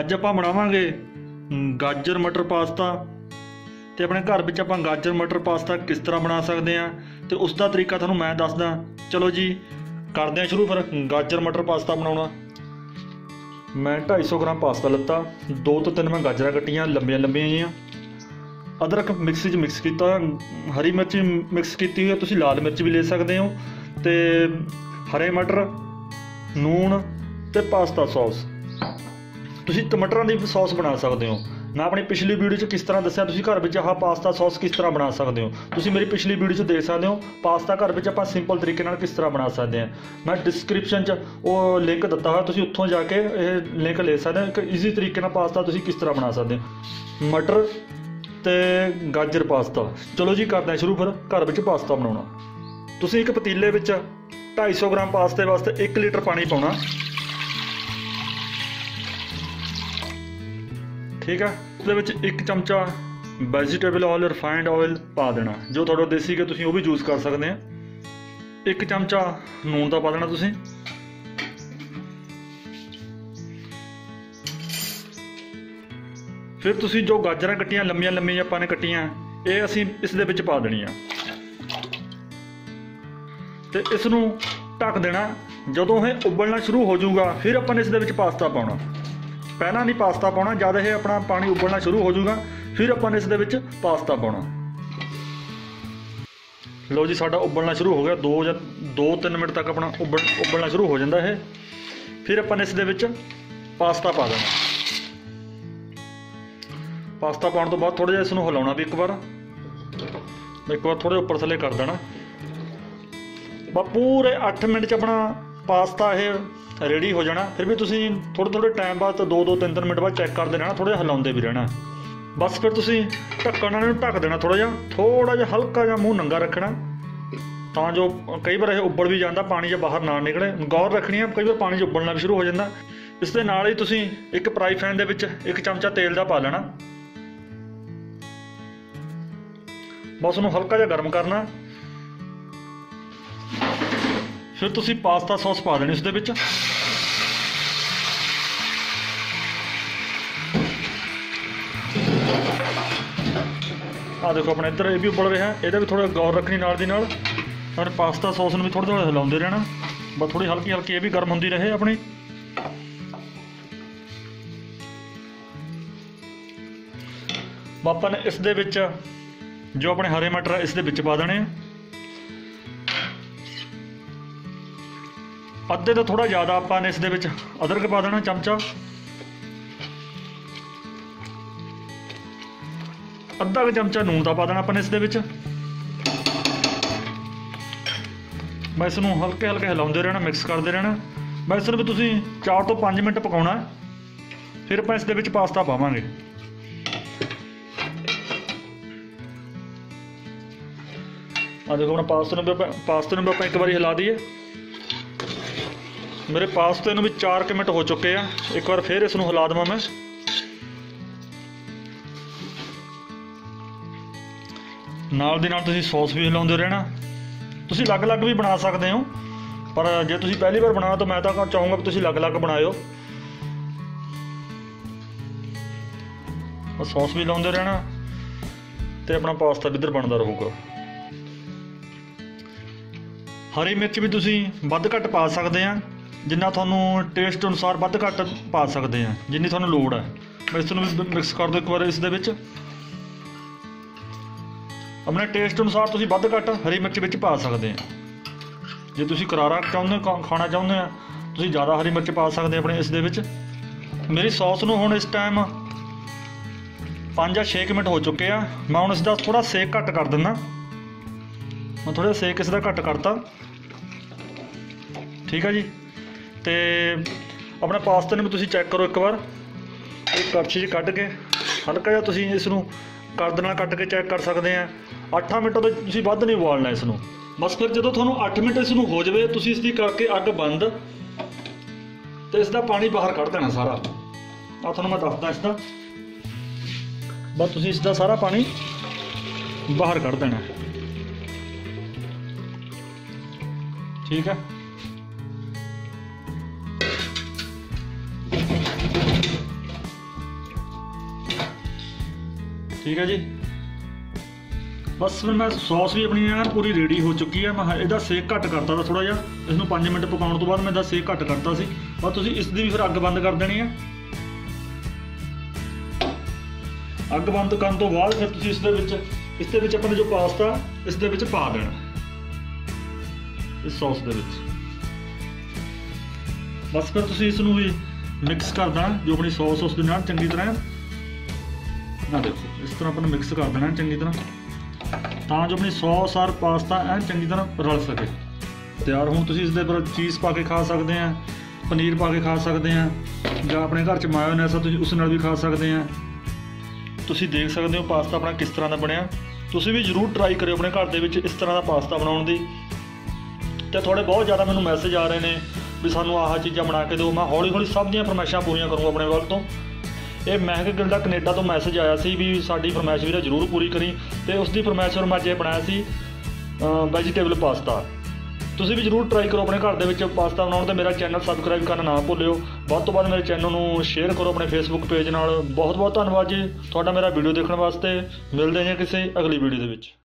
ਅੱਜ ਆਪਾਂ ਬਣਾਵਾਂਗੇ ਗਾਜਰ ਮਟਰ ਪਾਸਤਾ। ਤੇ ਆਪਣੇ ਘਰ ਵਿੱਚ ਆਪਾਂ ਗਾਜਰ ਮਟਰ ਪਾਸਤਾ ਕਿਸ ਤਰ੍ਹਾਂ ਬਣਾ ਸਕਦੇ ਆ ਤੇ ਉਸ ਦਾ ਤਰੀਕਾ ਤੁਹਾਨੂੰ ਮੈਂ ਦੱਸਦਾ। ਚਲੋ ਜੀ, ਕਰਦੇ ਆ ਸ਼ੁਰੂ ਫਿਰ ਗਾਜਰ ਮਟਰ ਪਾਸਤਾ ਬਣਾਉਣਾ। ਮੈਂ 250 ਗ੍ਰਾਮ ਪਾਸਤਾ ਲਿੱਤਾ। ਦੋ ਤੋਂ ਤਿੰਨ ਮੈਂ ਗਾਜਰਾਂ ਕੱਟੀਆਂ, ਲੰਬੀਆਂ ਲੰਬੀਆਂ ਜੀਆਂ ਅਦਰਕ ਮਿਕਸੀ 'ਚ ਮਿਕਸ ਕੀਤਾ ਹਰੀ ਮਿਰਚ ਮਿਕਸ ਕੀਤੀ ਹੋਈ ਹੈ, ਤੁਸੀਂ ਲਾਲ ਮਿਰਚ ਵੀ ਲੈ ਸਕਦੇ ਹੋ। ਤੇ ਹਰੇ ਮਟਰ, ਨੂਣ ਤੇ ਪਾਸਤਾ ਸੌਸ। ਤੁਸੀਂ ਟਮਾਟਰਾਂ ਦੀ ਸੌਸ ਬਣਾ ਸਕਦੇ ਹੋ। ਮੈਂ ਆਪਣੀ ਪਿਛਲੀ ਵੀਡੀਓ 'ਚ ਕਿਸ ਤਰ੍ਹਾਂ ਦੱਸਿਆ, ਤੁਸੀਂ ਘਰ ਵਿੱਚ ਆਹ ਪਾਸਤਾ ਸੌਸ ਕਿਸ ਤਰ੍ਹਾਂ ਬਣਾ ਸਕਦੇ ਹੋ? ਤੁਸੀਂ ਮੇਰੀ ਪਿਛਲੀ ਵੀਡੀਓ 'ਚ ਦੇਖ ਸਕਦੇ ਹੋ, ਪਾਸਤਾ ਘਰ ਵਿੱਚ ਆਪਾਂ ਸਿੰਪਲ ਤਰੀਕੇ ਨਾਲ ਕਿਸ ਤਰ੍ਹਾਂ ਬਣਾ ਸਕਦੇ ਹਾਂ। ਮੈਂ ਡਿਸਕ੍ਰਿਪਸ਼ਨ 'ਚ ਉਹ ਲਿੰਕ ਦਿੱਤਾ ਹੋਇਆ, ਤੁਸੀਂ ਉੱਥੋਂ ਜਾ ਕੇ ਇਹ ਲਿੰਕ ਲੈ ਸਕਦੇ ਹੋ ਕਿ ਈਜ਼ੀ ਤਰੀਕੇ ਨਾਲ ਪਾਸਤਾ ਤੁਸੀਂ ਕਿਸ ਤਰ੍ਹਾਂ ਬਣਾ ਸਕਦੇ ਹੋ। ਮਟਰ ਤੇ ਗਾਜਰ ਪਾਸਤਾ। ਚਲੋ ਜੀ, ਕਰਦੇ ਹਾਂ ਸ਼ੁਰੂ ਫਿਰ, ਘਰ ਵਿੱਚ ਪਾਸਤਾ ਬਣਾਉਣਾ। ਤੁਸੀਂ ਇੱਕ ਪਤੀਲੇ ਵਿੱਚ 250 ਗ੍ਰਾਮ ਪਾਸਤੇ ਵਾਸਤੇ 1 ਲੀਟਰ ਪਾਣੀ ਪਾਉਣਾ। ਠੀਕ ਹੈ ਉਹਦੇ ਵਿੱਚ ਇੱਕ ਚਮਚਾ ਵੈਜੀਟੇਬਲ ਆਇਲ ਰਿਫਾਈਨਡ ਆਇਲ ਪਾ ਦੇਣਾ। ਜੋ ਤੁਹਾਡਾ ਦੇਸੀ ਕਿ ਤੁਸੀਂ ਉਹ ਵੀ ਯੂਜ਼ ਕਰ ਸਕਦੇ ਆ। ਇੱਕ ਚਮਚਾ ਨੂਨ ਦਾ ਪਾ ਦੇਣਾ ਤੁਸੀਂ। ਫਿਰ ਤੁਸੀਂ ਜੋ ਗਾਜਰਾਂ ਕੱਟੀਆਂ, ਲੰਮੀਆਂ ਲੰਮੀਆਂ ਆਪਾਂ ਨੇ ਕੱਟੀਆਂ, ਇਹ ਅਸੀਂ ਇਸ ਦੇ ਵਿੱਚ ਪਾ ਦੇਣੀਆਂ। ਤੇ ਇਸ ਨੂੰ ਢੱਕ ਦੇਣਾ। ਜਦੋਂ ਇਹ ਉਬਲਣਾ ਸ਼ੁਰੂ ਹੋ ਜਾਊਗਾ, ਫਿਰ ਆਪਾਂ ਨੇ ਇਸ ਦੇ ਵਿੱਚ ਪਾਸਤਾ ਪਾਉਣਾ। ਪਹਿਲਾਂ ਨਹੀਂ ਪਾਸਤਾ ਪਾਉਣਾ, ਜਦ ਇਹ ਆਪਣਾ ਪਾਣੀ ਉਬਲਣਾ ਸ਼ੁਰੂ ਹੋ ਜਾਊਗਾ, ਫਿਰ ਆਪਾਂ ਨੇ ਇਸ ਦੇ ਵਿੱਚ ਪਾਸਤਾ ਪਾਉਣਾ। ਲਓ ਜੀ, ਸਾਡਾ ਉਬਲਣਾ ਸ਼ੁਰੂ ਹੋ ਗਿਆ। 2 ਜਾਂ 2-3 ਮਿੰਟ ਤੱਕ ਆਪਣਾ ਉਬਲ, ਉਬਲਣਾ ਸ਼ੁਰੂ ਹੋ ਜਾਂਦਾ ਇਹ। ਫਿਰ ਆਪਾਂ ਨੇ ਇਸ ਦੇ ਵਿੱਚ ਪਾਸਤਾ ਪਾ ਦੇਣਾ। ਪਾਸਤਾ ਪਾਉਣ ਤੋਂ ਬਾਅਦ ਥੋੜਾ ਜਿਹਾ ਇਸ ਨੂੰ ਹਿਲਾਉਣਾ ਵੀ ਇੱਕ ਵਾਰ। ਇੱਕ ਵਾਰ ਥੋੜੇ ਉੱਪਰ ਥੱਲੇ ਕਰ ਦੇਣਾ। ਬਾ ਪੂਰੇ 8 ਮਿੰਟ ਚ ਆਪਣਾ ਪਾਸਤਾ ਇਹ ਰੈਡੀ ਹੋ ਜਾਣਾ। ਫਿਰ ਵੀ ਤੁਸੀਂ ਥੋੜੇ ਥੋੜੇ ਟਾਈਮ ਬਾਅਦ 2 2 3 3 ਮਿੰਟ ਬਾਅਦ ਚੈੱਕ ਕਰਦੇ ਰਹਿਣਾ ਥੋੜਾ ਜਿਹਾ ਹਿਲਾਉਂਦੇ ਵੀ ਰਹਿਣਾ। ਬਸ ਫਿਰ ਤੁਸੀਂ ਢੱਕਣ ਨਾਲ ਇਹਨੂੰ ਢੱਕ ਦੇਣਾ ਥੋੜਾ ਜਿਹਾ ਥੋੜਾ ਜਿਹਾ ਹਲਕਾ ਜਿਹਾ ਮੂੰਹ ਨੰਗਾ ਰੱਖਣਾ। ਤਾਂ ਜੋ ਕਈ ਵਾਰ ਇਹ ਉੱਬਲ ਵੀ ਜਾਂਦਾ, ਪਾਣੀ ਜੇ ਬਾਹਰ ਨਾ ਨਿਕਲੇ। ਗੌਰ ਰੱਖਣੀ ਹੈ, ਕਈ ਵਾਰ ਪਾਣੀ 'ਚ ਉੱਬਲਣਾ ਵੀ ਸ਼ੁਰੂ ਹੋ ਜਾਂਦਾ। ਇਸ ਦੇ ਨਾਲ ਹੀ ਤੁਸੀਂ ਇੱਕ ਫਰਾਈ ਪੈਨ ਦੇ ਵਿੱਚ ਇੱਕ ਚਮਚਾ ਤੇਲ ਦਾ ਪਾ ਲੈਣਾ। ਬਸ ਉਹਨੂੰ ਹਲਕਾ ਜਿਹਾ ਗਰਮ ਕਰਨਾ। ਫਿਰ ਤੁਸੀਂ ਪਾਸਤਾ ਸੌਸ ਪਾ ਦੇਣੀ ਇਸ ਦੇ ਵਿੱਚ। ਆ ਦੇਖੋ ਆਪਣੇ ਇੱਧਰ ਇਹ ਵੀ ਉਬਲ ਰਿਹਾ, ਇਹਦਾ ਵੀ ਥੋੜਾ ਗੌਰ ਰੱਖਣੀ ਨਾਲ ਦੀ ਨਾਲ। ਔਰ ਪਾਸਤਾ ਸੌਸ ਨੂੰ ਵੀ ਥੋੜਾ ਥੋੜਾ ਹਿਲਾਉਂਦੇ ਰਹਿਣਾ। ਬਸ ਥੋੜੀ ਹਲਕੀ ਹਲਕੀ ਇਹ ਵੀ ਗਰਮ ਹੁੰਦੀ ਰਹੇ ਆਪਣੀ। ਆਪਾਂ ਇਸ ਦੇ ਵਿੱਚ, ਜੋ ਆਪਣੇ ਹਰੇ ਮਟਰ ਇਸ ਦੇ ਵਿੱਚ ਪਾ ਦੇਣੇ ਆ। ਅੱਧੇ ਤੋਂ ਥੋੜਾ ਜ਼ਿਆਦਾ ਆਪਾਂ ਨੇ ਇਸ ਦੇ ਵਿੱਚ ਅਦਰਕ ਪਾ ਦੇਣਾ, ਚਮਚਾ। ਅੱਧਾ ਕੁ ਚਮਚਾ ਨੂਨ ਦਾ ਪਾ ਦੇਣਾ ਆਪਾਂ ਨੇ ਇਸ ਦੇ ਵਿੱਚ। ਮੈਂ ਇਸ ਨੂੰ ਹਲਕੇ ਹਲਕੇ ਹਿਲਾਉਂਦੇ ਰਹਿਣਾ ਮਿਕਸ ਕਰਦੇ ਰਹਿਣਾ। ਮੈਂ ਇਸ ਨੂੰ ਵੀ ਤੁਸੀਂ 4 ਤੋਂ 5 ਮਿੰਟ ਪਕਾਉਣਾ ਫਿਰ ਆਪਾਂ ਇਸ ਦੇ ਵਿੱਚ ਪਾਸਤਾ ਪਾਵਾਂਗੇ। ਆ ਦੇਖੋ ਆਪਣਾ ਪਾਸਤੇ ਨੂੰ ਪਾਸਤਾ ਨੂੰ ਵੀ ਆਪਾਂ ਇੱਕ ਵਾਰੀ ਹਿਲਾ ਦਈਏ। ਮੇਰੇ ਪਾਸਤੇ ਨੂੰ ਵੀ 4 ਮਿੰਟ ਹੋ ਚੁੱਕੇ ਆ। ਇੱਕ ਵਾਰ ਫੇਰ ਇਸ ਨੂੰ ਹਿਲਾ ਦੇਵਾਂ ਮੈਂ। ਨਾਲ ਦੀ ਨਾਲ ਤੁਸੀਂ ਸੌਸ ਵੀ ਹਿਲਾਉਂਦੇ ਰਹਿਣਾ। ਤੁਸੀਂ ਅਲੱਗ-ਅਲੱਗ ਵੀ ਬਣਾ ਸਕਦੇ ਹੋ, ਪਰ ਜੇ ਤੁਸੀਂ ਪਹਿਲੀ ਵਾਰ ਬਣਾਉਣਾ ਤਾਂ ਮੈਂ ਤਾਂ ਚਾਹੂੰਗਾ ਕਿ ਤੁਸੀਂ ਅਲੱਗ-ਅਲੱਗ ਬਣਾਇਓ। ਉਹ ਸੌਸ ਵੀ ਲਾਉਂਦੇ ਰਹਿਣਾ ਤੇ ਆਪਣਾ ਪਾਸਤਾ ਵੀ ਇੱਧਰ ਬਣਦਾ ਰਹੂਗਾ। ਹਰੀ ਮਿਰਚ ਵੀ ਤੁਸੀਂ ਵੱਧ ਘੱਟ ਪਾ ਸਕਦੇ ਆ। ਜਿੰਨਾ ਤੁਹਾਨੂੰ ਟੇਸਟ ਅਨੁਸਾਰ ਵੱਧ ਘੱਟ ਪਾ ਸਕਦੇ ਆ, ਜਿੰਨੀ ਤੁਹਾਨੂੰ ਲੋੜ ਹੈ ਇਸ ਨੂੰ ਵੀ ਮਿਕਸ ਕਰ ਦਿਓ ਇੱਕ ਵਾਰ ਇਸ ਦੇ ਵਿੱਚ। ਆਪਣੇ ਟੇਸਟ ਅਨੁਸਾਰ ਤੁਸੀਂ ਵੱਧ ਘੱਟ ਹਰੀ ਮਿਰਚ ਵਿੱਚ ਪਾ ਸਕਦੇ ਆ। ਜੇ ਤੁਸੀਂ ਕਰਾਰਾ ਚਾਹੁੰਦੇ ਹੋ ਖਾਣਾ ਚਾਹੁੰਦੇ ਆ, ਤੁਸੀਂ ਜ਼ਿਆਦਾ ਹਰੀ ਮਿਰਚ ਪਾ ਸਕਦੇ ਆਪਣੇ ਇਸ ਦੇ ਵਿੱਚ। ਮੇਰੀ ਸੌਸ ਨੂੰ ਹੁਣ ਇਸ ਟਾਈਮ 5 ਜਾਂ 6 ਮਿੰਟ ਹੋ ਚੁੱਕੇ ਆ। ਮੈਂ ਹੁਣ ਇਸ ਦਾ ਥੋੜਾ ਸੇਕ ਘੱਟ ਕਰ ਦਿੰਦਾ। ਮੈਂ ਥੋੜਾ ਸੇਕ ਇਸ ਦਾ ਘੱਟ ਕਰਤਾ। ਠੀਕ ਆ ਜੀ? ਤੇ ਆਪਣੇ ਪਾਸਤੇ ਨੂੰ ਵੀ ਤੁਸੀਂ ਚੈੱਕ ਕਰੋ ਇੱਕ ਵਾਰ। ਇਹ ਕੜਛੀ 'ਚ ਕੱਢ ਕੇ, ਹਲਕਾ ਜਿਹਾ ਤੁਸੀਂ ਇਸ ਨੂੰ ਕਰਦ ਨਾਲ ਕੱਟ ਕੇ ਚੈੱਕ ਕਰ ਸਕਦੇ ਆ। 8 ਮਿੰਟਾਂ ਤੋਂ ਤੁਸੀਂ ਵੱਧ ਨਹੀਂ ਉਬਾਲਣਾ ਇਸ ਨੂੰ ਬਸ ਫਿਰ ਜਦੋਂ ਤੁਹਾਨੂੰ 8 ਮਿੰਟ ਇਸ ਨੂੰ ਹੋ ਜਾਵੇ, ਤੁਸੀਂ ਇਸ ਦੀ ਕਰਕੇ ਅੱਗ ਬੰਦ ਤੇ ਇਸ ਦਾ ਪਾਣੀ ਬਾਹਰ ਕੱਢ ਦੇਣਾ ਸਾਰਾ। ਆ ਤੁਹਾਨੂੰ ਮੈਂ ਦੱਸਦਾ ਇਸ ਦਾ ਬਸ ਤੁਸੀਂ ਇਸ ਦਾ ਸਾਰਾ ਪਾਣੀ ਬਾਹਰ ਕੱਢ ਦੇਣਾ। ਠੀਕ ਹੈ? ਠੀਕ ਹੈ ਜੀ। ਬਸ ਫਿਰ ਮੈਂ ਸੌਸ ਵੀ ਆਪਣੀ ਐਨ ਪੂਰੀ ਰੈਡੀ ਹੋ ਚੁੱਕੀ ਹੈ ਮੈਂ ਇਹਦਾ ਸੇਕ ਘੱਟ ਕਰਤਾ ਤਾ ਥੋੜਾ ਜਿਹਾ। ਇਸ ਨੂੰ 5 ਮਿੰਟ ਪਕਾਉਣ ਤੋਂ ਬਾਅਦ ਮੈਂ ਇਹਦਾ ਸੇਕ ਘੱਟ ਕਰਤਾ ਸੀ। ਬਸ ਤੁਸੀਂ ਇਸ ਦੀ ਵੀ ਫਿਰ ਅੱਗ ਬੰਦ ਕਰ ਦੇਣੀ ਹੈ ਅੱਗ ਬੰਦ ਕਰਨ ਤੋਂ ਬਾਅਦ ਫਿਰ ਤੁਸੀਂ ਇਸ ਦੇ ਵਿੱਚ, ਇਸ ਦੇ ਵਿੱਚ ਆਪਾਂ ਜੋ ਪਾਸਤਾ, ਇਸ ਦੇ ਵਿੱਚ ਪਾ ਦੇਣਾ। ਇਸ ਸੌਸ ਦੇ ਵਿੱਚ। ਬਸ ਫਿਰ ਤੁਸੀਂ ਇਸ ਨੂੰ ਵੀ ਮਿਕਸ ਕਰ ਦੇਣਾ, ਜੋ ਆਪਣੀ ਸੌਸ ਉਸ ਦੇ ਨਾਲ ਚੰਗੀ ਤਰ੍ਹਾਂ ਨਾ ਦੇਖੋ, ਇਸ ਤਰ੍ਹਾਂ ਆਪਾਂ ਨੂੰ ਮਿਕਸ ਕਰ ਦੇਣਾ, ਚੰਗੀ ਤਰ੍ਹਾਂ। ਤਾਂ ਜੋ ਆਪਣੀ ਸੌਸ ਔਰ ਪਾਸਤਾ ਐਨ ਚੰਗੀ ਤਰ੍ਹਾਂ ਰਲ ਸਕੇ। ਤਿਆਰ ਹੁਣ, ਤੁਸੀਂ ਇਸ ਦੇ ਉੱਪਰ ਚੀਜ਼ ਪਾ ਕੇ ਖਾ ਸਕਦੇ ਆ, ਪਨੀਰ ਪਾ ਕੇ ਖਾ ਸਕਦੇ ਆ, ਜਾਂ ਆਪਣੇ ਘਰ ਚ ਮਾਇਓਨੈਸ ਆ, ਤੁਸੀਂ ਉਸ ਨਾਲ ਵੀ ਖਾ ਸਕਦੇ ਆ। ਤੁਸੀਂ ਦੇਖ ਸਕਦੇ ਹੋ ਪਾਸਤਾ ਆਪਣਾ ਕਿਸ ਤਰ੍ਹਾਂ ਦਾ ਬਣਿਆ। ਤੁਸੀਂ ਵੀ ਜਰੂਰ ਟਰਾਈ ਕਰਿਓ ਆਪਣੇ ਘਰ ਦੇ ਵਿੱਚ ਇਸ ਤਰ੍ਹਾਂ ਦਾ ਪਾਸਤਾ ਬਣਾਉਣ ਦੀ। ਤੇ ਥੋੜੇ ਬਹੁਤ ਜ਼ਿਆਦਾ ਮੈਨੂੰ ਮੈਸੇਜ ਆ ਰਹੇ ਨੇ ਵੀ ਸਾਨੂੰ ਆਹ ਚੀਜ਼ਾਂ ਬਣਾ ਕੇ ਦਿਓ। ਮੈਂ ਹੌਲੀ ਹੌਲੀ ਸਭ ਦੀਆਂ ਫਰਮਾਇਸ਼ਾਂ ਪੂਰੀਆਂ ਕਰੂੰਗਾ ਆਪਣੇ ਵੱਲ ਤੋਂ। ਇਹ ਮਹਿਕ ਗਿੱਲ ਦਾ ਕੈਨੇਡਾ ਤੋਂ ਮੈਸੇਜ ਆਇਆ ਸੀ ਵੀ ਸਾਡੀ ਫਰਮਾਇਸ਼ ਵੀਰੇ ਜਰੂਰ ਪੂਰੀ ਕਰੀ ਤੇ ਉਸ ਦੀ ਫਰਮਾਇਸ਼ ਪਰ ਮੈਂ ਅੱਜ ਇਹ ਬਣਾਇਆ ਸੀ ਵੈਜੀਟੇਬਲ ਪਾਸਤਾ ਤੁਸੀਂ ਵੀ ਜਰੂਰ ਟਰਾਈ ਕਰੋ ਆਪਣੇ ਘਰ ਦੇ ਵਿੱਚ ਪਾਸਤਾ ਬਣਾਉਣ ਤੇ ਮੇਰਾ ਚੈਨਲ ਸਬਸਕ੍ਰਾਈਬ ਕਰਨਾ ਨਾ ਭੁੱਲਿਓ। ਵੱਧ ਤੋਂ ਵੱਧ ਮੇਰੇ ਚੈਨਲ ਨੂੰ ਸ਼ੇਅਰ ਕਰੋ ਆਪਣੇ ਫੇਸਬੁੱਕ ਪੇਜ ਨਾਲ। ਬਹੁਤ ਬਹੁਤ ਧੰਨਵਾਦ ਜੀ ਤੁਹਾਡਾ ਮੇਰਾ ਵੀਡੀਓ ਦੇਖਣ ਵਾਸਤੇ। ਮਿਲਦੇ ਹਾਂ ਕਿਸੇ ਅਗਲੀ ਵੀਡੀਓ ਦੇ ਵਿੱਚ।